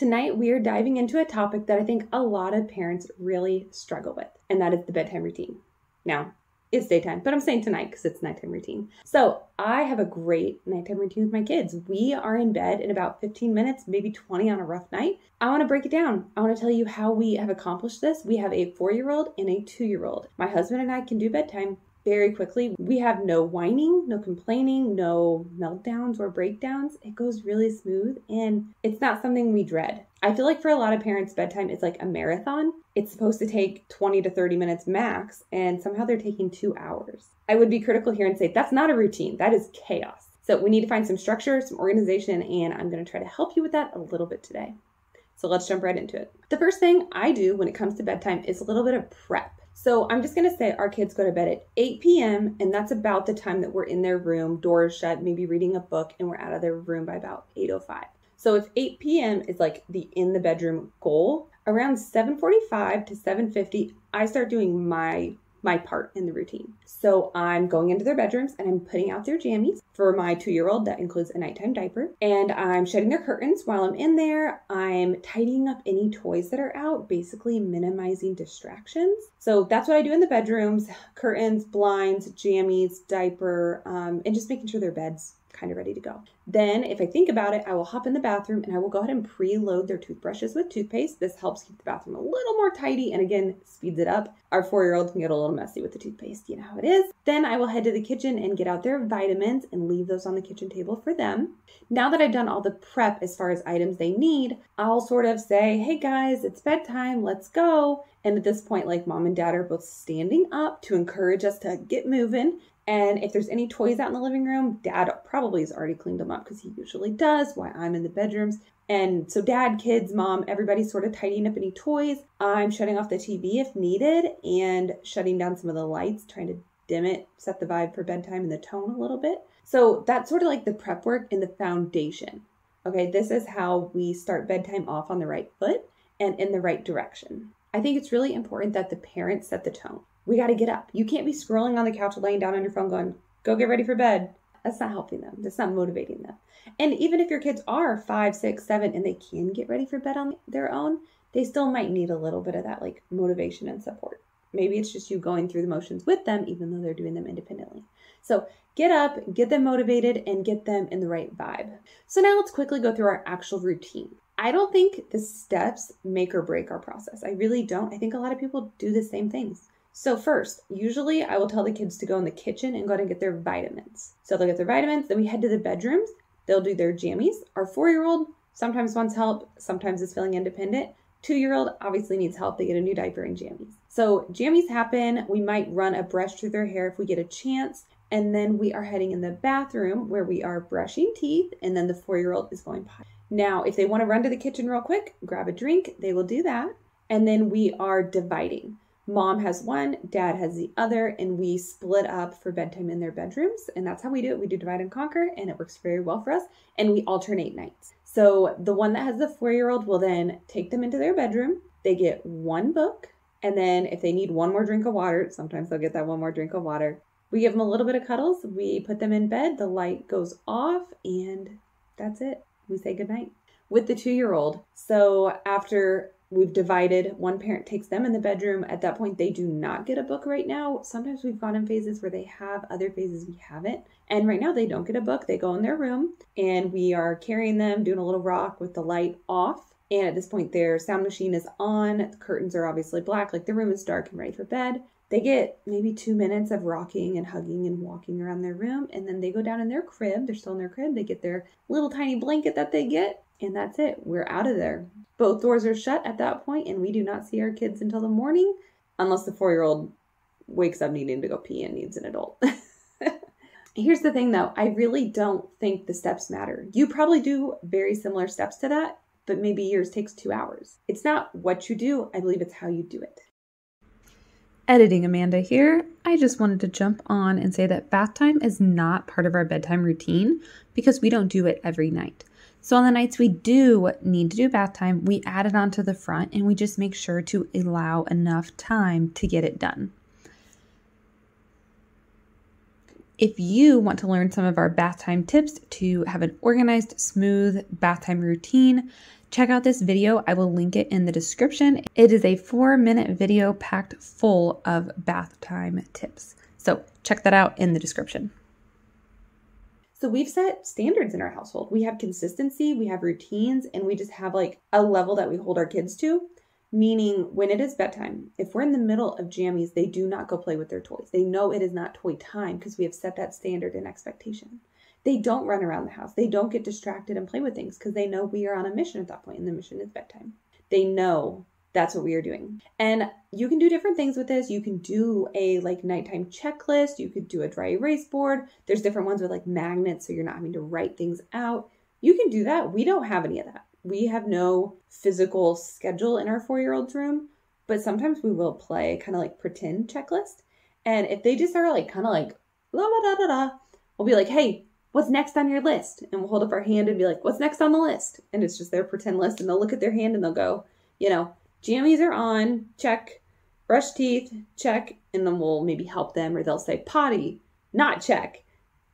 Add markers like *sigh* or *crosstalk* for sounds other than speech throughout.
Tonight, we are diving into a topic that I think a lot of parents really struggle with, and that is the bedtime routine. Now, it's daytime, but I'm saying tonight because it's nighttime routine. So I have a great nighttime routine with my kids. We are in bed in about 15 minutes, maybe 20 on a rough night. I want to break it down. I want to tell you how we have accomplished this. We have a four year old and a two year old. My husband and I can do bedtime very quickly. We have no whining, no complaining, no meltdowns or breakdowns. It goes really smooth and it's not something we dread. I feel like for a lot of parents, bedtime is like a marathon. It's supposed to take 20 to 30 minutes max, and somehow they're taking two hours. I would be critical here and say that's not a routine, that is chaos. So we need to find some structure, some organization, and I'm going to try to help you with that a little bit today. So let's jump right into it. The first thing I do when it comes to bedtime is a little bit of prep. So I'm just going to say our kids go to bed at 8 p.m., and that's about the time that we're in their room, doors shut, maybe reading a book, and we're out of their room by about 8.05. So if 8 p.m. is like the in the bedroom goal, around 7:45 to 7:50, I start doing my my part in the routine. So I'm going into their bedrooms and I'm putting out their jammies. For my two year old, that includes a nighttime diaper. And I'm shutting their curtains while I'm in there. I'm tidying up any toys that are out, basically minimizing distractions. So that's what I do in the bedrooms curtains, blinds, jammies, diaper, um, and just making sure their beds kind of ready to go. Then, if I think about it, I will hop in the bathroom and I will go ahead and preload their toothbrushes with toothpaste. This helps keep the bathroom a little more tidy and again speeds it up. Our four year old can get a little messy with the toothpaste, you know how it is. Then I will head to the kitchen and get out their vitamins and leave those on the kitchen table for them. Now that I've done all the prep as far as items they need, I'll sort of say, hey guys, it's bedtime, let's go. And at this point, like mom and dad are both standing up to encourage us to get moving. And if there's any toys out in the living room, dad probably has already cleaned them up because he usually does while I'm in the bedrooms. And so, dad, kids, mom, everybody's sort of tidying up any toys. I'm shutting off the TV if needed and shutting down some of the lights, trying to dim it, set the vibe for bedtime and the tone a little bit. So, that's sort of like the prep work and the foundation. Okay, this is how we start bedtime off on the right foot and in the right direction. I think it's really important that the parents set the tone we got to get up. You can't be scrolling on the couch, laying down on your phone, going, go get ready for bed. That's not helping them. That's not motivating them. And even if your kids are five, six, seven, and they can get ready for bed on their own, they still might need a little bit of that like motivation and support. Maybe it's just you going through the motions with them, even though they're doing them independently. So get up, get them motivated, and get them in the right vibe. So now let's quickly go through our actual routine. I don't think the steps make or break our process. I really don't. I think a lot of people do the same things. So first, usually I will tell the kids to go in the kitchen and go ahead and get their vitamins. So they'll get their vitamins, then we head to the bedrooms. They'll do their jammies. Our four-year-old sometimes wants help, sometimes is feeling independent. Two-year-old obviously needs help. They get a new diaper and jammies. So jammies happen. We might run a brush through their hair if we get a chance. And then we are heading in the bathroom where we are brushing teeth, and then the four-year-old is going potty. Now, if they want to run to the kitchen real quick, grab a drink, they will do that. And then we are dividing mom has one, dad has the other, and we split up for bedtime in their bedrooms. And that's how we do it. We do divide and conquer, and it works very well for us. And we alternate nights. So the one that has the four year old will then take them into their bedroom. They get one book. And then if they need one more drink of water, sometimes they'll get that one more drink of water. We give them a little bit of cuddles. We put them in bed. The light goes off, and that's it. We say goodnight with the two year old. So after we've divided one parent takes them in the bedroom. At that point they do not get a book right now. Sometimes we've gone in phases where they have other phases we haven't. And right now they don't get a book. They go in their room and we are carrying them doing a little rock with the light off. And at this point their sound machine is on. The curtains are obviously black like the room is dark and ready for bed they get maybe two minutes of rocking and hugging and walking around their room and then they go down in their crib they're still in their crib they get their little tiny blanket that they get and that's it. We're out of there. Both doors are shut at that point, and we do not see our kids until the morning, unless the four year old wakes up needing to go pee and needs an adult. *laughs* Here's the thing though, I really don't think the steps matter. You probably do very similar steps to that, but maybe yours takes two hours. It's not what you do, I believe it's how you do it. Editing Amanda here. I just wanted to jump on and say that bath time is not part of our bedtime routine because we don't do it every night. So on the nights we do need to do bath time, we add it onto the front and we just make sure to allow enough time to get it done. If you want to learn some of our bath time tips to have an organized, smooth bath time routine, check out this video. I will link it in the description. It is a four minute video packed full of bath time tips. So check that out in the description. So we've set standards in our household. We have consistency, we have routines, and we just have like a level that we hold our kids to. Meaning, when it is bedtime, if we're in the middle of jammies, they do not go play with their toys. They know it is not toy time because we have set that standard and expectation. They don't run around the house. They don't get distracted and play with things because they know we are on a mission at that point, and the mission is bedtime. They know that's what we are doing. And you can do different things with this. You can do a like nighttime checklist. You could do a dry erase board. There's different ones with like magnets so you're not having to write things out. You can do that. We don't have any of that we have no physical schedule in our four year old's room, but sometimes we will play kind of like pretend checklist. And if they just are like kind of like la da da da, we'll be like, hey, what's next on your list? And we'll hold up our hand and be like, what's next on the list? And it's just their pretend list. And they'll look at their hand and they'll go, you know, jammies are on, check, brush teeth, check. And then we'll maybe help them or they'll say potty, not check.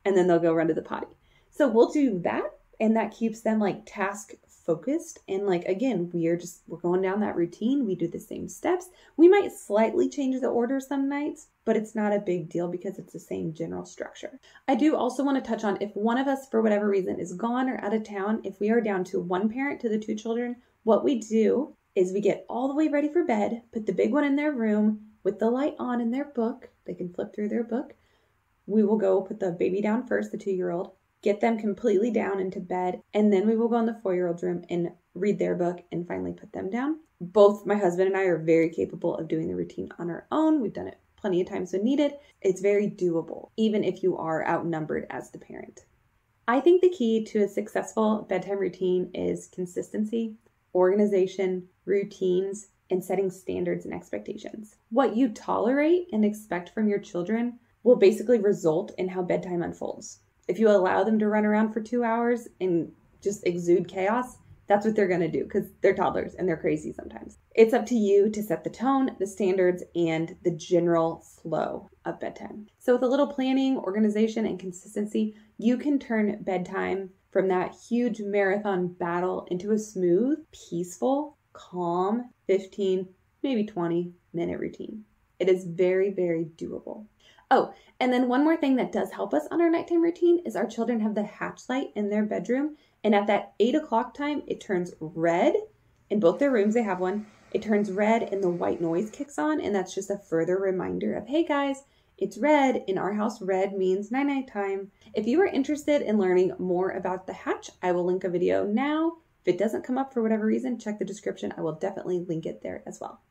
And then they'll go run to the potty. So we'll do that. And that keeps them like task focused. And like again we are just we're going down that routine. We do the same steps. We might slightly change the order some nights but it's not a big deal because it's the same general structure. I do also want to touch on if one of us for whatever reason is gone or out of town if we are down to one parent to the two children what we do is we get all the way ready for bed put the big one in their room with the light on in their book. They can flip through their book. We will go put the baby down first the two year old get them completely down into bed, and then we will go in the four year old's room and read their book and finally put them down. Both my husband and I are very capable of doing the routine on our own. We've done it plenty of times when needed. It's very doable, even if you are outnumbered as the parent. I think the key to a successful bedtime routine is consistency, organization, routines, and setting standards and expectations. What you tolerate and expect from your children will basically result in how bedtime unfolds if you allow them to run around for two hours and just exude chaos, that's what they're going to do because they're toddlers and they're crazy sometimes. It's up to you to set the tone, the standards, and the general flow of bedtime. So, with a little planning, organization, and consistency, you can turn bedtime from that huge marathon battle into a smooth, peaceful, calm 15, maybe 20 minute routine. It is very, very doable. Oh, and then one more thing that does help us on our nighttime routine is our children have the Hatch light in their bedroom. And at that eight o'clock time, it turns red. In both their rooms, they have one. It turns red and the white noise kicks on. And that's just a further reminder of, hey guys, it's red. In our house, red means night night time. If you are interested in learning more about the Hatch, I will link a video now. If it doesn't come up for whatever reason, check the description. I will definitely link it there as well.